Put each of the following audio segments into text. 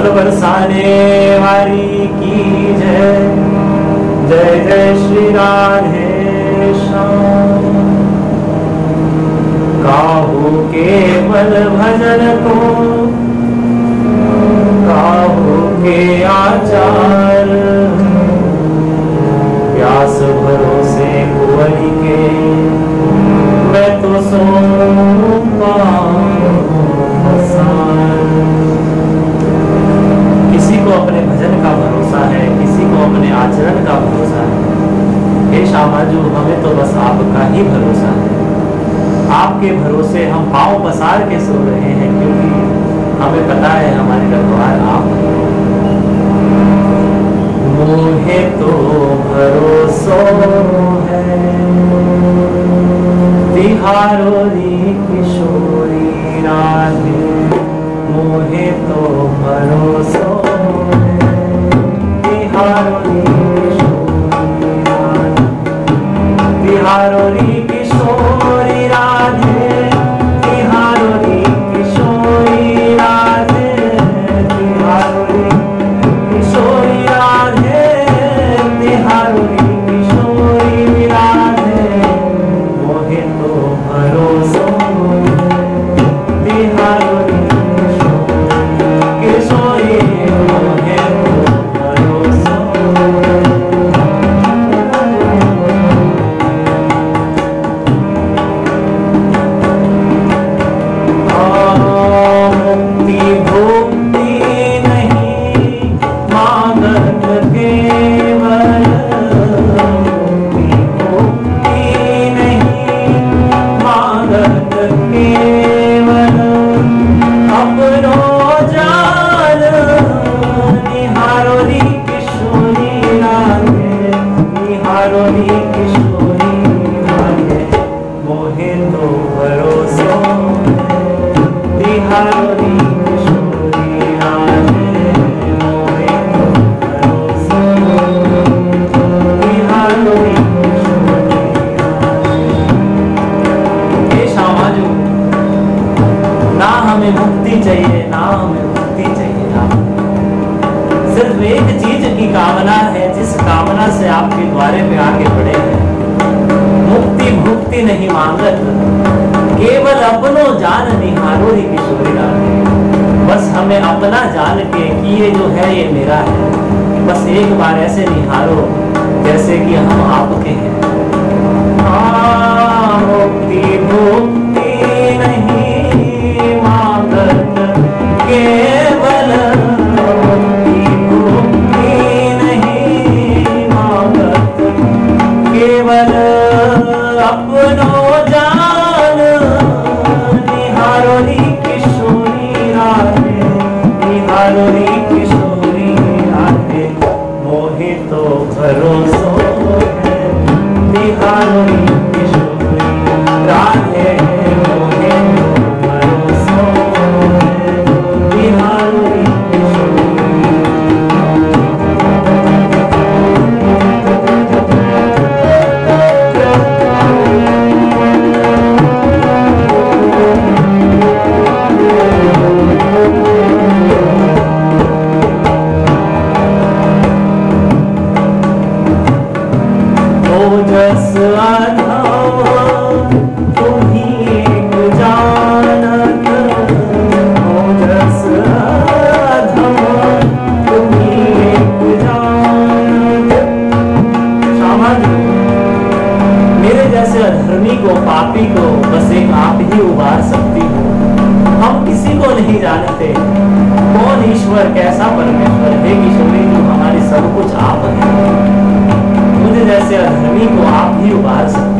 फल बरसाने वाली की जय। जय जय श्री राधे श्याम। काहू केवल भजन को, काहू के आचार। प्यास भरोसे कुंवरी के, मैं तो सो आपके भरोसे हम पाँव पसार के सो रहे हैं, क्योंकि हमें पता है हमारे रखवार आप मोहे तो भरोसो है, तिहारो हमें मुक्ति चाहिए ना हमें मुक्ति चाहिए ना सिर्फ़ एक चीज़ की कामना है जिस कामना से आपके द्वारे पे आगे बढ़े हैं। मुक्ति भुक्ति नहीं मांगत केवल अपनो जान निहारो ही किशोरी बस हमें अपना जान के कि ये जो है ये मेरा है। बस एक बार ऐसे निहारो जैसे कि हम आपके हाँ, केवल अपनो जान निहारो किशोरी राधे निहारो री किशोरी राधे मोहे तो भरोसो है निहारो किशोरी राधे नहीं जानते कौन ईश्वर कैसा परमेश्वर है किशोरी जो हमारे सब कुछ आप हैं? मुझे जैसे अधर्मी को आप ही उबार सकती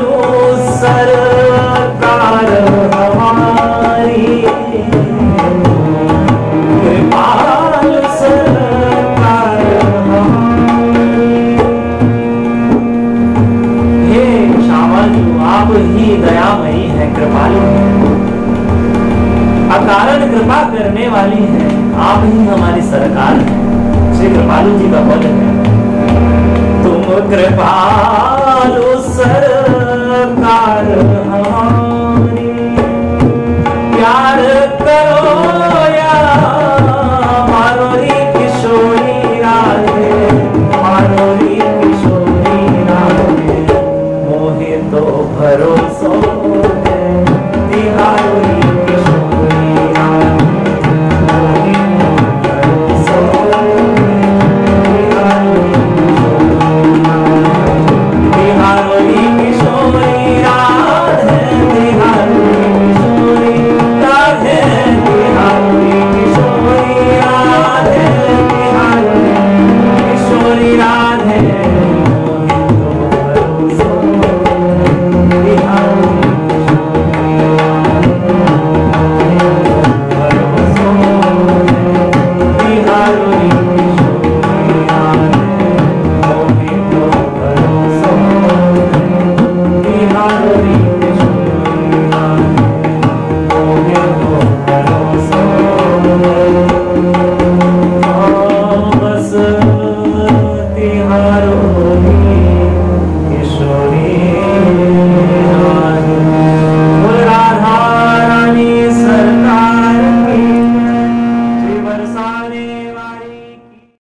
ही हमारी सरकार है। श्री कृपालू जी का पद है। तुम कृपालु सरकार हमारी। प्यार